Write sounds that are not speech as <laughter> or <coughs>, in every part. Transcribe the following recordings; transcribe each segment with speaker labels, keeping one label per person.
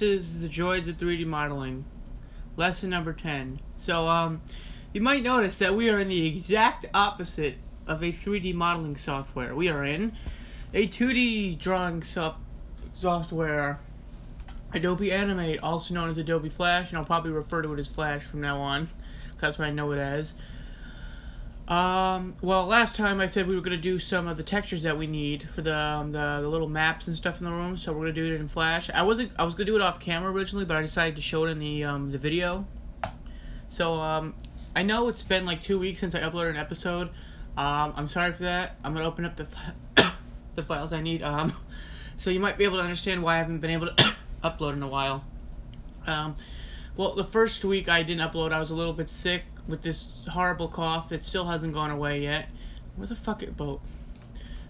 Speaker 1: there, it's me, Funlunde, and this is the Joys of 3D Modeling, lesson number 10. So, um, you might notice that we are in the exact opposite of a 3D modeling software. We are in a 2D drawing soft software, Adobe Animate, also known as Adobe Flash, and I'll probably refer to it as Flash from now on, because that's what I know it as. Um, well, last time I said we were going to do some of the textures that we need for the, um, the, the little maps and stuff in the room, so we're going to do it in Flash. I wasn't I was going to do it off camera originally, but I decided to show it in the um, the video. So um, I know it's been like two weeks since I uploaded an episode. Um, I'm sorry for that. I'm going to open up the <coughs> the files I need. Um, <laughs> so you might be able to understand why I haven't been able to <coughs> upload in a while. Um, well, the first week I didn't upload. I was a little bit sick with this horrible cough that still hasn't gone away yet. Where the fuck it boat?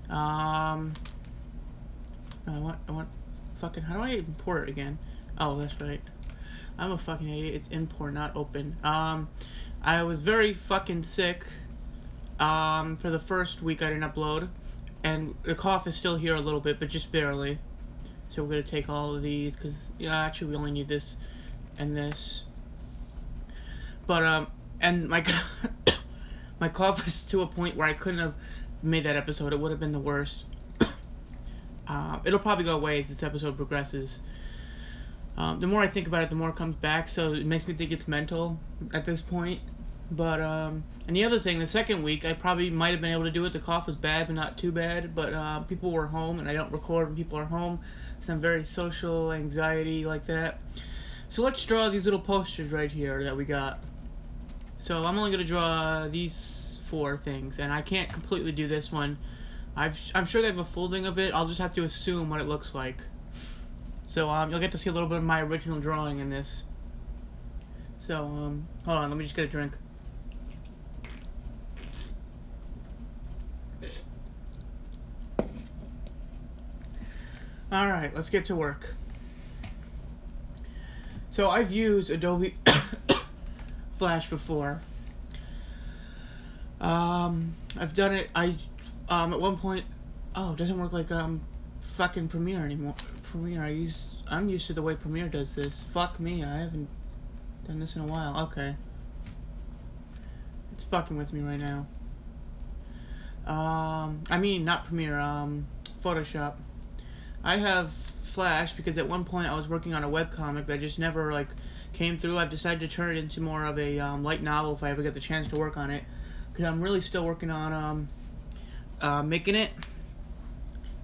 Speaker 1: Um, I want, I want, fucking, how do I import it again? Oh, that's right. I'm a fucking idiot. It's import, not open. Um, I was very fucking sick. Um, for the first week I didn't upload, and the cough is still here a little bit, but just barely. So we're gonna take all of these, cause yeah, actually we only need this and this. But um, and my <coughs> my cough was to a point where I couldn't have made that episode. It would have been the worst. <coughs> uh, it'll probably go away as this episode progresses. Um, the more I think about it, the more it comes back. So it makes me think it's mental at this point. But um, and the other thing, the second week, I probably might have been able to do it. The cough was bad, but not too bad. But uh, people were home, and I don't record when people are home. Some very social anxiety like that. So let's draw these little posters right here that we got. So I'm only going to draw these four things, and I can't completely do this one. I've, I'm sure they have a folding of it. I'll just have to assume what it looks like. So um, you'll get to see a little bit of my original drawing in this. So um, hold on, let me just get a drink. Alright, let's get to work. So I've used Adobe <coughs> Flash before. Um, I've done it. I um at one point. Oh, it doesn't work like um fucking Premiere anymore. Premiere. I use. I'm used to the way Premiere does this. Fuck me. I haven't done this in a while. Okay. It's fucking with me right now. Um, I mean not Premiere. Um, Photoshop. I have Flash because at one point I was working on a webcomic that just never like came through. I've decided to turn it into more of a um, light novel if I ever get the chance to work on it. Because I'm really still working on um, uh, making it.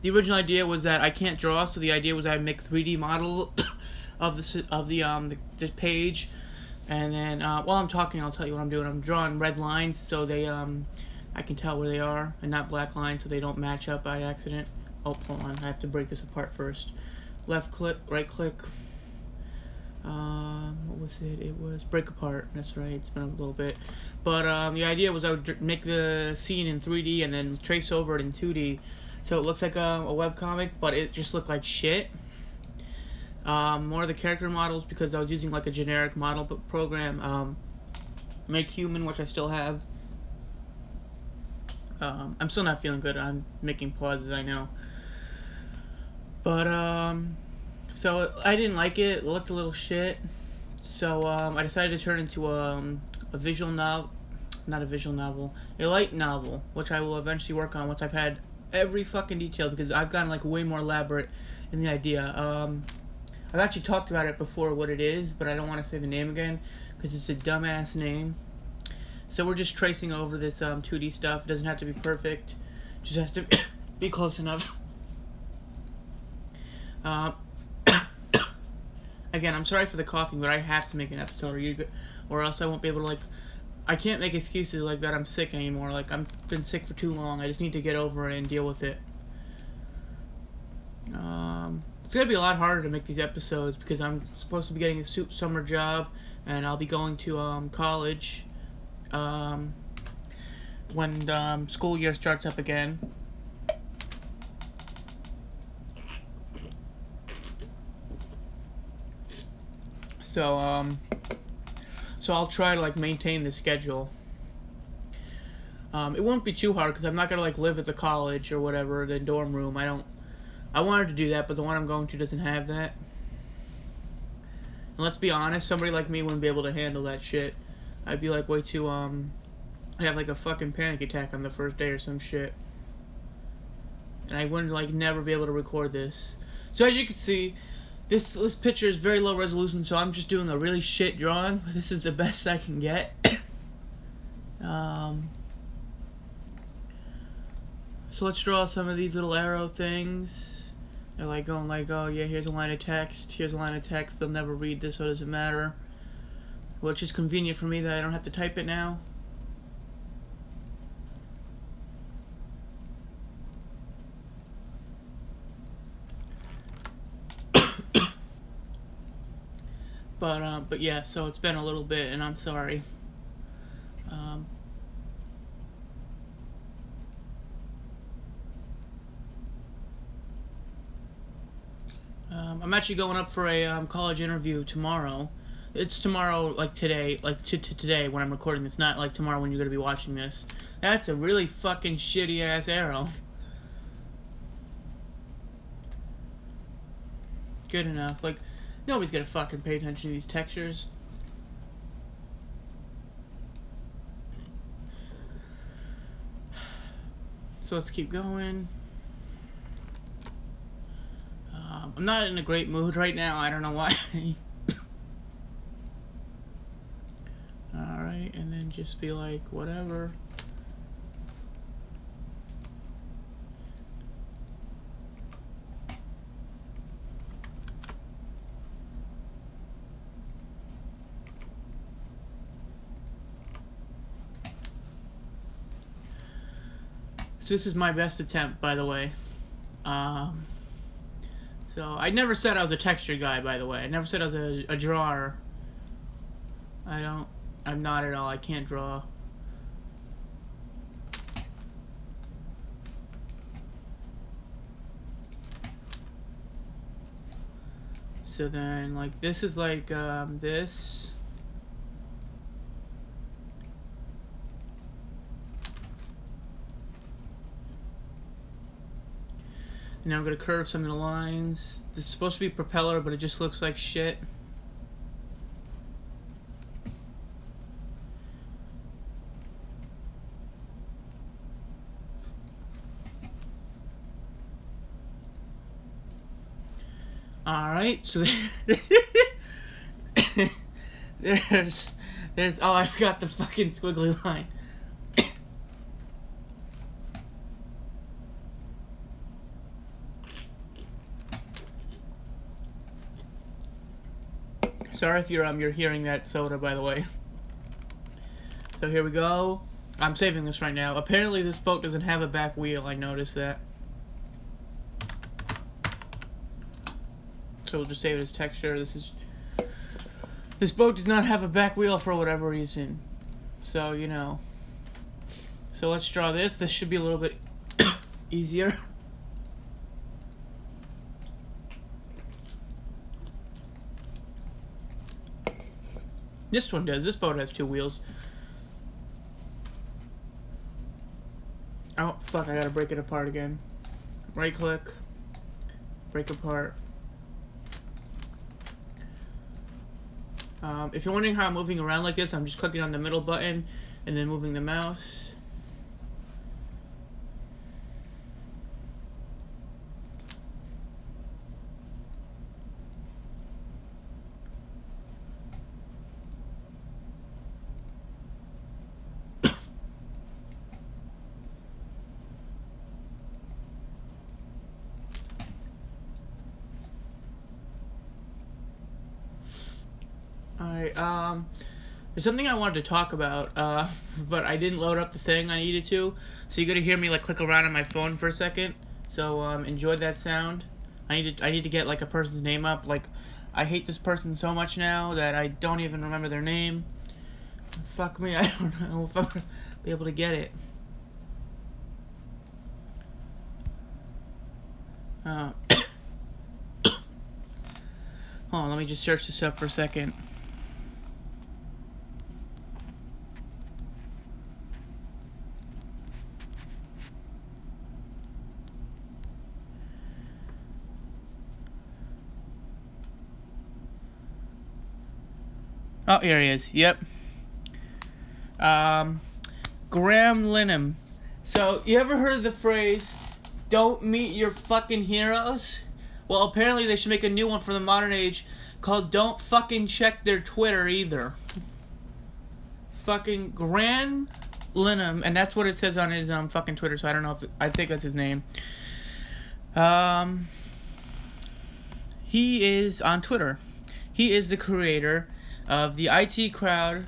Speaker 1: The original idea was that I can't draw, so the idea was I'd make 3D model <coughs> of the of the um the, the page, and then uh, while I'm talking, I'll tell you what I'm doing. I'm drawing red lines so they um I can tell where they are, and not black lines so they don't match up by accident. Oh, hold on, I have to break this apart first. Left click, right click, um, what was it? It was Break Apart. That's right. It's been a little bit, but um, the idea was I would make the scene in 3D and then trace over it in 2D, so it looks like a, a web comic, but it just looked like shit. Um, more of the character models because I was using like a generic model program. Um, MakeHuman, which I still have. Um, I'm still not feeling good. I'm making pauses. I know. But um, so I didn't like it. It looked a little shit. So um, I decided to turn into um, a visual novel, not a visual novel, a light novel, which I will eventually work on once I've had every fucking detail because I've gotten like way more elaborate in the idea. Um, I've actually talked about it before what it is, but I don't want to say the name again because it's a dumbass name. So we're just tracing over this um, 2D stuff. It doesn't have to be perfect, just has to <coughs> be close enough. Uh, again, I'm sorry for the coughing, but I have to make an episode, or you, or else I won't be able to like. I can't make excuses like that. I'm sick anymore. Like I've been sick for too long. I just need to get over it and deal with it. Um, it's gonna be a lot harder to make these episodes because I'm supposed to be getting a summer job, and I'll be going to um, college um, when um, school year starts up again. So, um, so I'll try to like maintain the schedule. Um, it won't be too hard because I'm not gonna like live at the college or whatever, the dorm room. I don't. I wanted to do that, but the one I'm going to doesn't have that. And let's be honest, somebody like me wouldn't be able to handle that shit. I'd be like way too um I'd have like a fucking panic attack on the first day or some shit. And I wouldn't like never be able to record this. So as you can see, this this picture is very low resolution, so I'm just doing a really shit drawing, this is the best I can get. <coughs> um so let's draw some of these little arrow things. They're like going like, oh yeah, here's a line of text, here's a line of text, they'll never read this, so it doesn't matter. Which is convenient for me that I don't have to type it now. But uh, but yeah, so it's been a little bit, and I'm sorry. Um, Um, I'm actually going up for a um, college interview tomorrow. It's tomorrow, like today, like t- t- today when I'm recording this, not like tomorrow when you're gonna be watching this. That's a really fucking shitty ass arrow. Good enough. Like, nobody's gonna fucking pay attention to these textures. So let's keep going. Um, I'm not in a great mood right now. I don't know why. <coughs> Alright, and then just be like, whatever. This is my best attempt, by the way. Um, so I never said I was a texture guy, by the way. I never said I was a, a drawer. I don't. I'm not at all. I can't draw. So then, like, this is like um, this. Now I'm going to curve some of the lines. This is supposed to be propeller, but it just looks like shit. Alright, so <laughs> there's, there's, oh, I've got the fucking squiggly line. Sorry if you're um you're hearing that soda by the way. So here we go. I'm saving this right now. Apparently this boat doesn't have a back wheel, I noticed that. So we'll just save it as texture. This is this boat does not have a back wheel for whatever reason. So, you know. So let's draw this. This should be a little bit <coughs> easier. This one does. This boat has two wheels. Oh, fuck, I gotta break it apart again. Right click. Break apart. Um, if you're wondering how I'm moving around like this, I'm just clicking on the middle button and then moving the mouse. Alright, um, there's something I wanted to talk about, uh, <laughs> but I didn't load up the thing I needed to, so you're gonna hear me, like, click around on my phone for a second, so, um, enjoy that sound. I need to, I need to get, like, a person's name up, like, I hate this person so much now that I don't even remember their name. Fuck me, <laughs> I don't know if I'm gonna be able to get it. Uh, <coughs> <coughs> hold on, let me just search this up for a second. He is. Yep. Um, Graham Linehan. So, you ever heard of the phrase, don't meet your fucking heroes? Well, apparently they should make a new one for the modern age called Don't Fucking Check Their Twitter Either. fucking Graham Linehan, and that's what it says on his um fucking Twitter, so I don't know if, it, I think that's his name. Um, he is on Twitter. He is the creator of the IT crowd,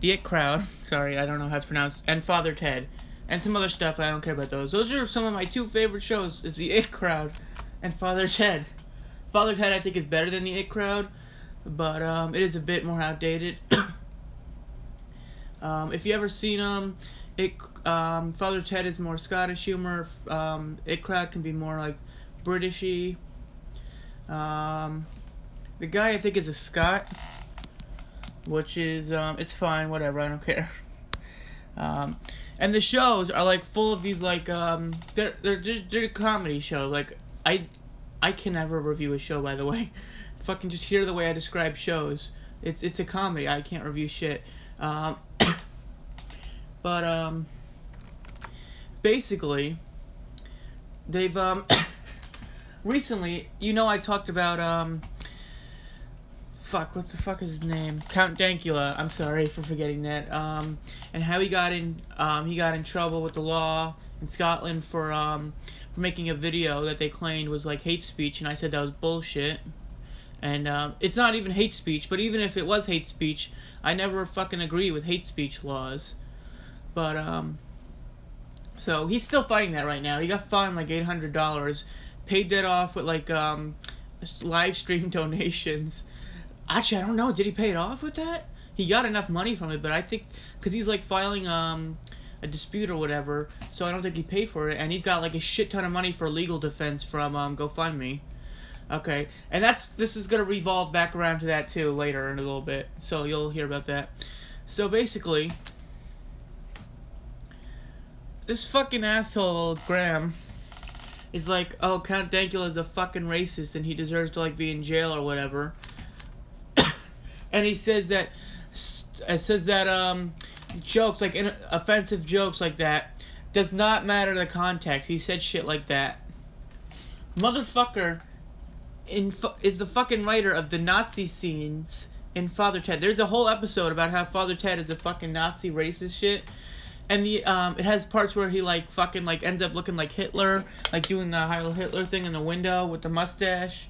Speaker 1: the It crowd. <laughs> Sorry, I don't know how it's pronounced, and Father Ted, and some other stuff. I don't care about those. Those are some of my two favorite shows. Is the It crowd and Father Ted. Father Ted I think is better than the It crowd, but um, it is a bit more outdated. <coughs> um, if you ever seen um, it um, Father Ted is more Scottish humor. Um, it crowd can be more like Britishy. Um, the guy I think is a Scot, which is um, it's fine, whatever, I don't care. Um, and the shows are like full of these like um, they're they're just they're comedy shows. Like I I can never review a show by the way. <laughs> Fucking just hear the way I describe shows. It's it's a comedy. I can't review shit. Um, <coughs> but um, basically, they've um <coughs> recently, you know, I talked about um. Fuck, what the fuck is his name? Count Dankula. I'm sorry for forgetting that. Um, and how he got in, um, he got in trouble with the law in Scotland for um, for making a video that they claimed was like hate speech, and I said that was bullshit. And um, it's not even hate speech, but even if it was hate speech, I never fucking agree with hate speech laws. But um, so he's still fighting that right now. He got fined like eight hundred dollars, paid that off with like um, live stream <laughs> donations. Actually, I don't know. Did he pay it off with that? He got enough money from it, but I think because he's like filing um a dispute or whatever, so I don't think he paid for it, and he's got like a shit ton of money for legal defense from um GoFundMe. Okay, and that's this is gonna revolve back around to that too later in a little bit, so you'll hear about that. So basically, this fucking asshole Graham is like, oh Count Dankula is a fucking racist and he deserves to like be in jail or whatever, and he says that it says that um jokes like offensive jokes like that does not matter the context. He said shit like that. Motherfucker in is the fucking writer of the Nazi scenes in Father Ted. There's a whole episode about how Father Ted is a fucking Nazi racist shit. And the um it has parts where he like fucking like ends up looking like Hitler, like doing the Heil Hitler thing in the window with the mustache.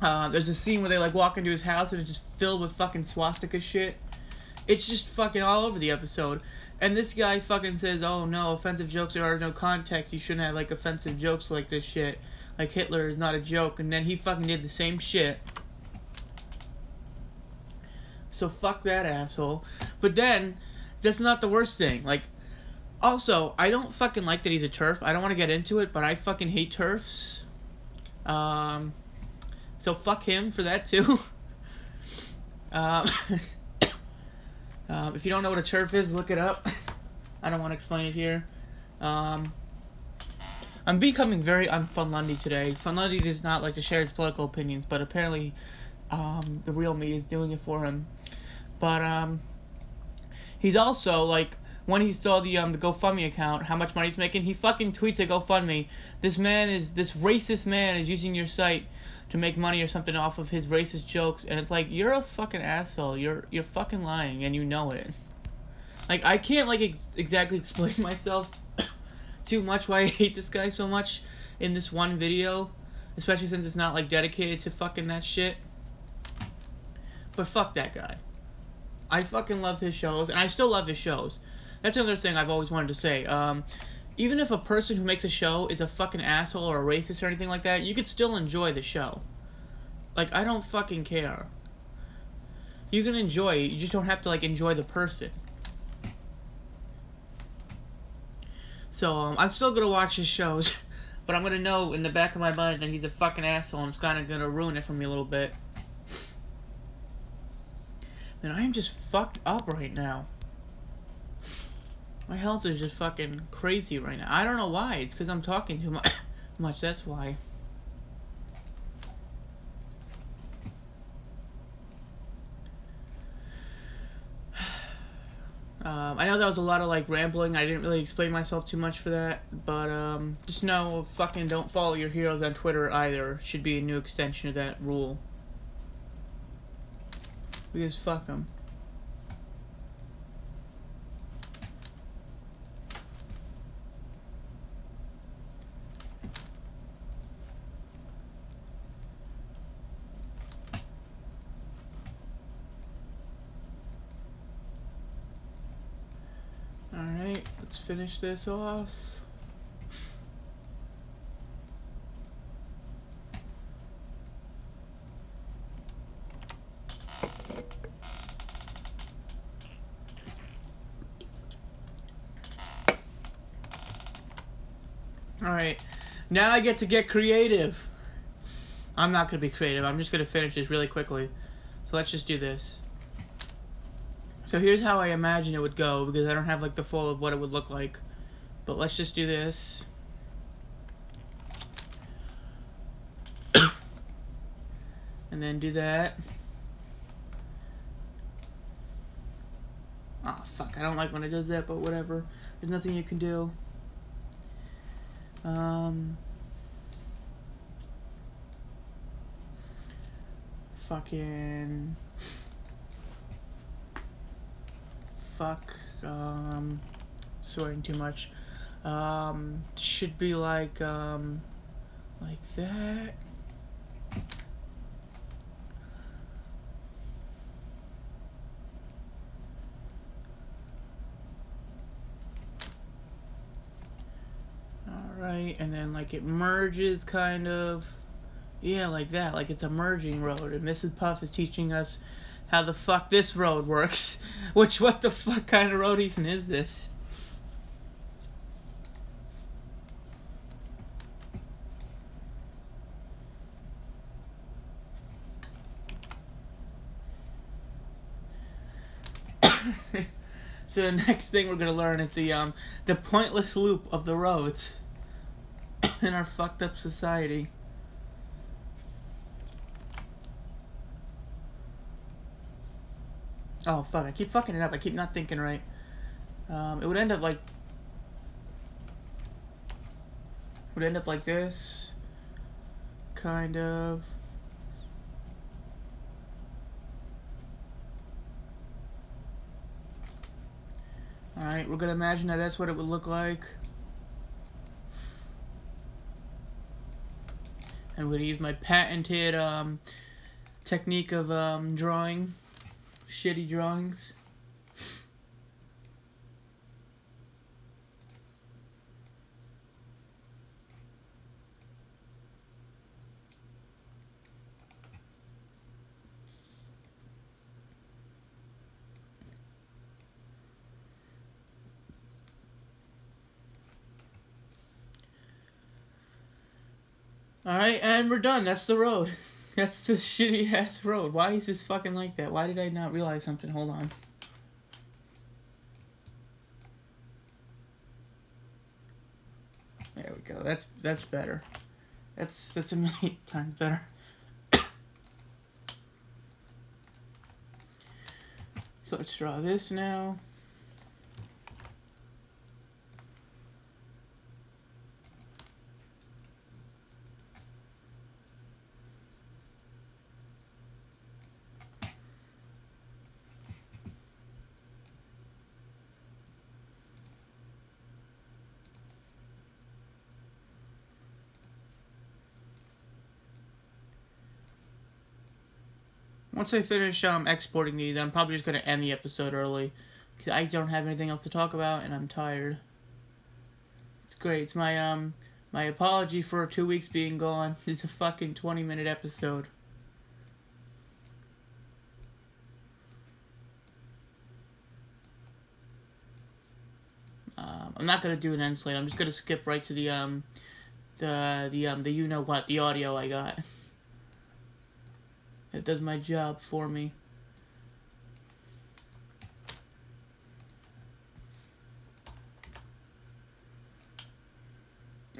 Speaker 1: Uh, there's a scene where they like walk into his house and it's just filled with fucking swastika shit. It's just fucking all over the episode. And this guy fucking says, "Oh no, offensive jokes there are no context. You shouldn't have like offensive jokes like this shit. Like Hitler is not a joke." And then he fucking did the same shit. So fuck that asshole. But then that's not the worst thing. Like also, I don't fucking like that he's a TERF. I don't want to get into it, but I fucking hate TERFs. Um so fuck him for that too. <laughs> um <coughs> Um, if you don't know what a TERF is, look it up. <laughs> I don't want to explain it here. Um, I'm becoming very unfunlundy today. Funlunde does not like to share his political opinions, but apparently um, the real me is doing it for him. But um, he's also like when he saw the um the GoFundMe account, how much money he's making, he fucking tweets at GoFundMe. This man is this racist man is using your site to make money or something off of his racist jokes, and it's like you're a fucking asshole. You're you're fucking lying, and you know it. Like I can't like ex- exactly explain <laughs> myself <coughs> too much why I hate this guy so much in this one video, especially since it's not like dedicated to fucking that shit. But fuck that guy. I fucking love his shows, and I still love his shows. That's another thing I've always wanted to say. Um, even if a person who makes a show is a fucking asshole or a racist or anything like that, you could still enjoy the show. Like I don't fucking care. You can enjoy it, you just don't have to like enjoy the person. So um, I'm still gonna watch his shows, <laughs> but I'm gonna know in the back of my mind that he's a fucking asshole and it's kinda gonna ruin it for me a little bit. Man, I am just fucked up right now. My health is just fucking crazy right now. I don't know why. It's because I'm talking too much. <coughs> much. That's why. <sighs> Um, I know that was a lot of like rambling. I didn't really explain myself too much for that, but um, just know fucking don't follow your heroes on Twitter either. Should be a new extension of that rule. Because fuck them. Finish this off. Alright, now I get to get creative. I'm not going to be creative, I'm just going to finish this really quickly. So let's just do this. So here's how I imagine it would go, because I don't have like the full of what it would look like. But let's just do this. <coughs> and then do that. Oh fuck, I don't like when it does that, but whatever. There's nothing you can do. Um fucking fuck, um, swearing too much. Um, should be like, um, like that. Alright, and then like it merges kind of. Yeah, like that, like it's a merging road. And Mrs. Puff is teaching us how the fuck this road works. <laughs> Which, what the fuck kind of road even is this? <coughs> so the next thing we're gonna learn is the um the pointless loop of the roads <coughs> in our fucked up society. Oh fuck! I keep fucking it up. I keep not thinking right. Um, it would end up like. Would end up like this. Kind of. Alright, we're gonna imagine that that's what it would look like. And we're gonna use my patented um, technique of um, drawing shitty drawings. Alright, and we're done. That's the road. That's the shitty ass road. Why is this fucking like that? Why did I not realize something? Hold on. There we go. That's that's better. That's that's a million <laughs> times better. <coughs> so let's draw this now. Once I finish um, exporting these, I'm probably just going to end the episode early. Because I don't have anything else to talk about, and I'm tired. It's great. It's my, um, my apology for two weeks being gone. <laughs> It's a fucking 20 minute episode. Um, I'm not gonna do an end slate. I'm just gonna skip right to the um, the the um, the you know what, the audio I got. <laughs> It does my job for me.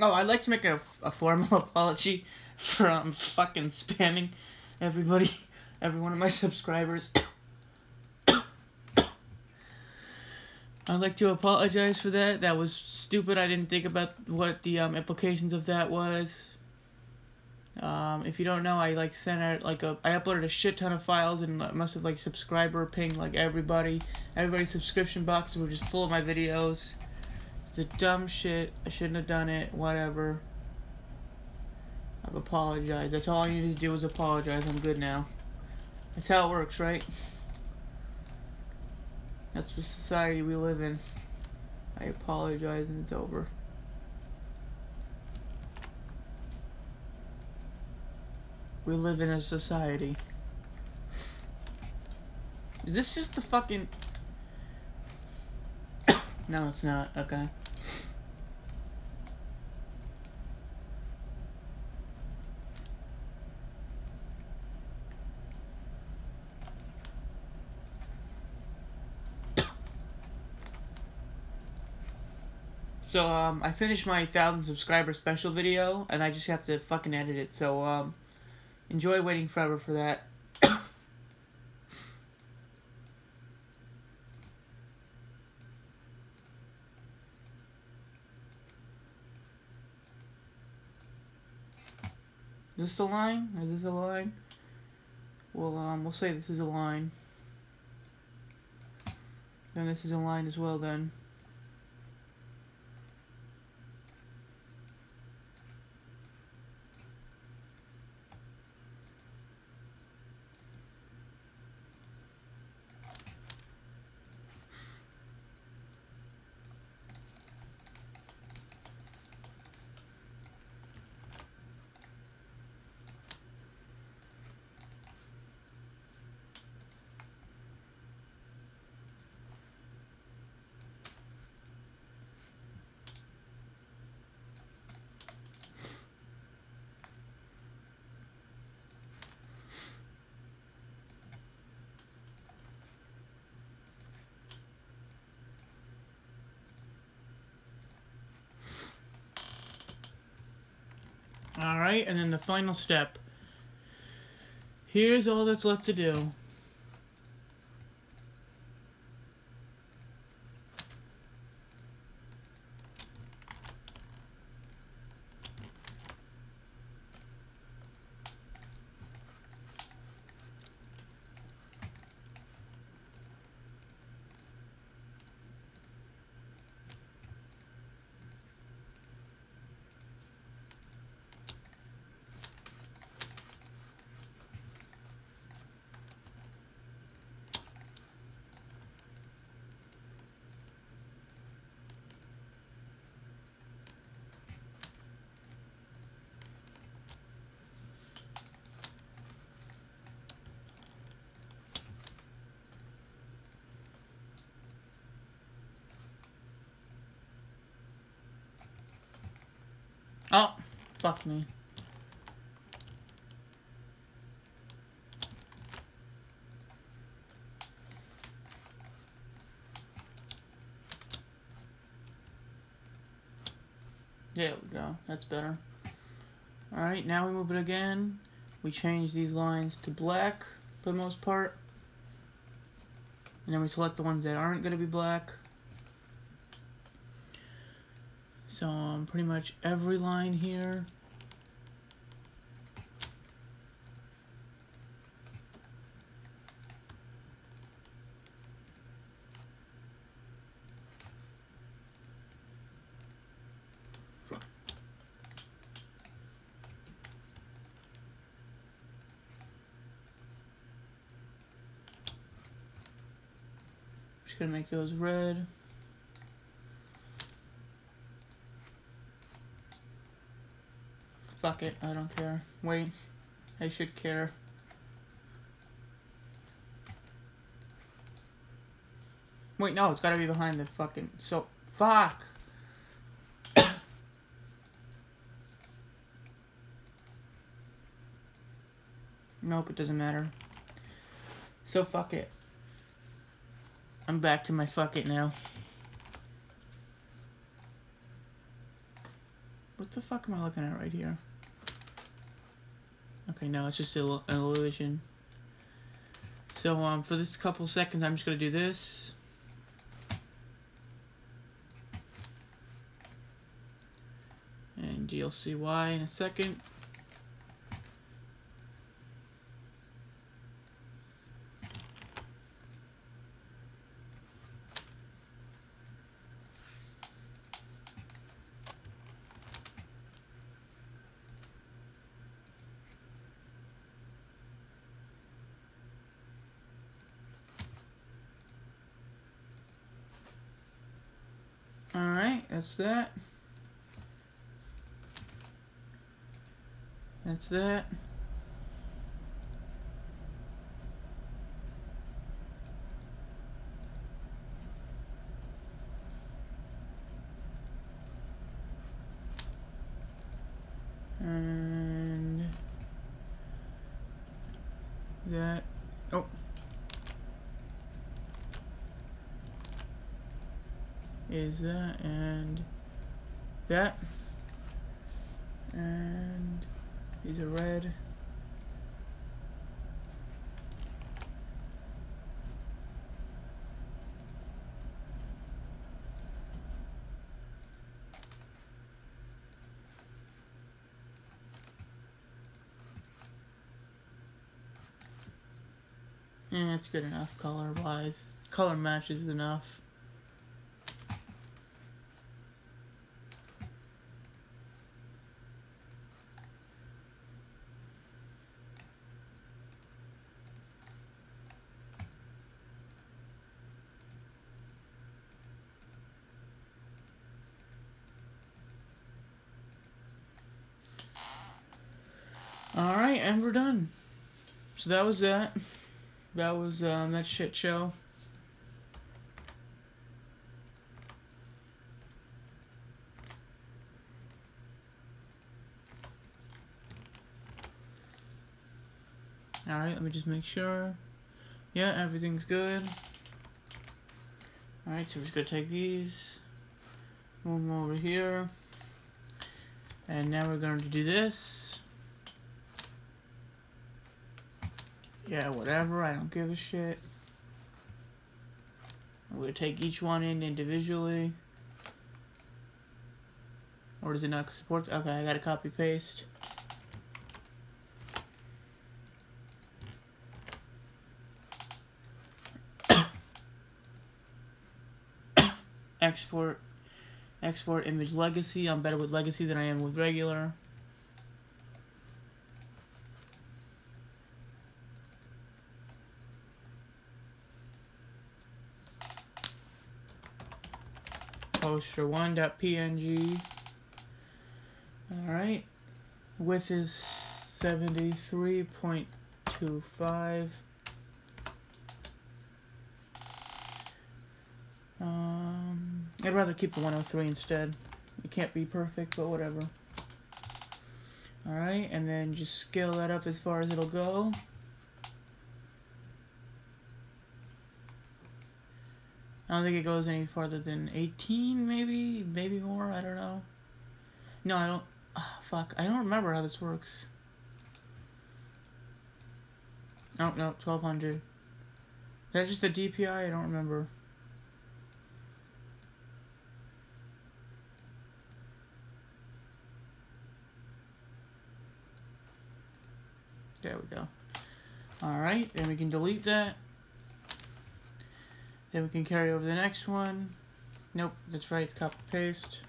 Speaker 1: Oh, I'd like to make a, a formal <laughs> apology for um, fucking spamming everybody, <laughs> every one of my subscribers. <coughs> I'd like to apologize for that. That was stupid. I didn't think about what the um, implications of that was. Um, if you don't know, I like sent out like a I uploaded a shit ton of files and must have like subscriber pinged like everybody. Everybody's subscription boxes were just full of my videos. It's a dumb shit. I shouldn't have done it. Whatever. I've apologized. That's all I needed to do was apologize. I'm good now. That's how it works, right? That's the society we live in. I apologize and it's over. We live in a society. Is this just the fucking... <coughs> no, it's not. Okay. <coughs> So, um, I finished my 1,000 subscriber special video, and I just have to fucking edit it, so, um, enjoy waiting forever for that. <coughs> Is this a line? Is this a line? Well, um, we'll say this is a line. Then this is a line as well, then. Alright, and then the final step. Here's all that's left to do. Oh, fuck me. There we go. That's better. Alright, now we move it again. We change these lines to black for the most part. And then we select the ones that aren't going to be black. So um, pretty much every line here. Just gonna make those red. Fuck it, I don't care. Wait, I should care. Wait, no, it's gotta be behind the fucking... So, fuck! <coughs> nope, it doesn't matter. So, fuck it. I'm back to my fuck it now. What the fuck am I looking at right here? Okay, now it's just an illusion. So um, for this couple seconds, I'm just going to do this. And you'll see why in a second. That. That's that. And that. Oh. Is that and that. And these are red. Yeah, it's good enough color wise. Color matches enough. Alright, and we're done. So that was that. That was um, that shit show. Alright, let me just make sure. Yeah, everything's good. Alright, so we're just gonna take these, move them over here, and now we're going to do this. Yeah, whatever, I don't give a shit. I'm gonna take each one in individually. Or does it not support? Okay, I gotta copy paste. <coughs> export export image legacy. I'm better with legacy than I am with regular. poster1.png. Alright. Width is 73.25. Um, I'd rather keep the 103 instead. It can't be perfect, but whatever. Alright, and then just scale that up as far as it'll go. I don't think it goes any farther than 18, maybe? Maybe more? I don't know. No, I don't... Oh, fuck, I don't remember how this works. Oh no, 1200. That's just a DPI? I don't remember. There we go. Alright, then we can delete that. Then we can carry over the next one. Nope, that's right, copy paste.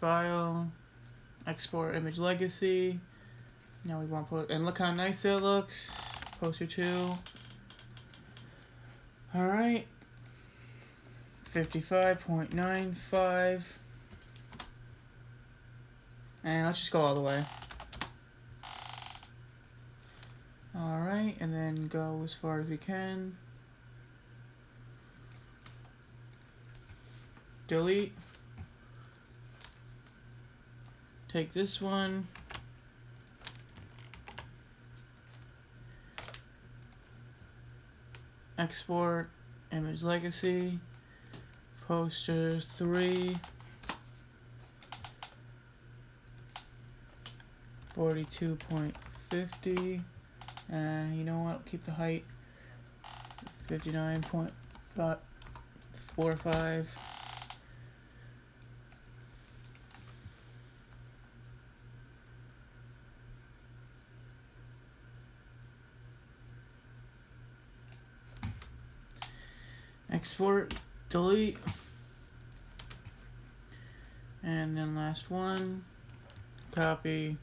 Speaker 1: File, export image legacy. Now we want to put, and look how nice that looks. Poster 2. Alright. 55.95. And let's just go all the way. Alright, and then go as far as we can. Delete. Take this one. Export image legacy. Poster 3. 42.50. Uh, you know what? Keep the height 59.45. Export, delete. And then last one, copy,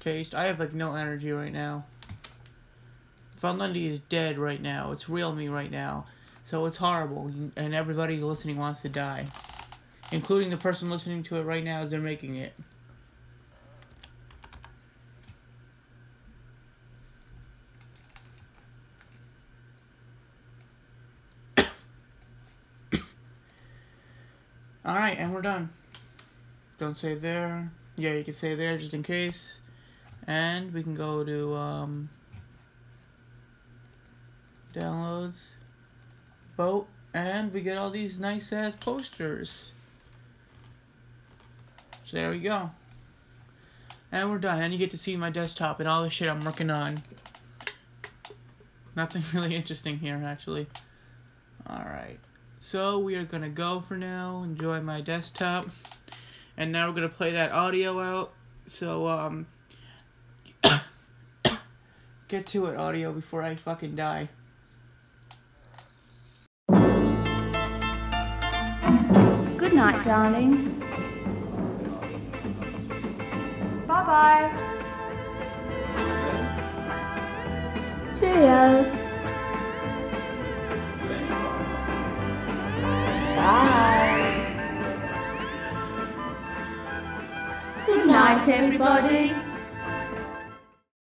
Speaker 1: paste. I have like no energy right now. Funlunde is dead right now. It's real me right now. So it's horrible, and everybody listening wants to die. Including the person listening to it right now as they're making it. <coughs> Alright, and we're done. Don't say there. Yeah, you can say there just in case. And we can go to um, downloads, boat, and we get all these nice ass posters. So there we go. And we're done. And you get to see my desktop and all the shit I'm working on. Nothing <laughs> really interesting here, actually. Alright. So we are going to go for now. Enjoy my desktop. And now we're going to play that audio out. So, um... get to it, audio, before I fucking die.
Speaker 2: Good night, darling.
Speaker 3: Bye-bye.
Speaker 2: Cheerio. Bye. Good night, everybody.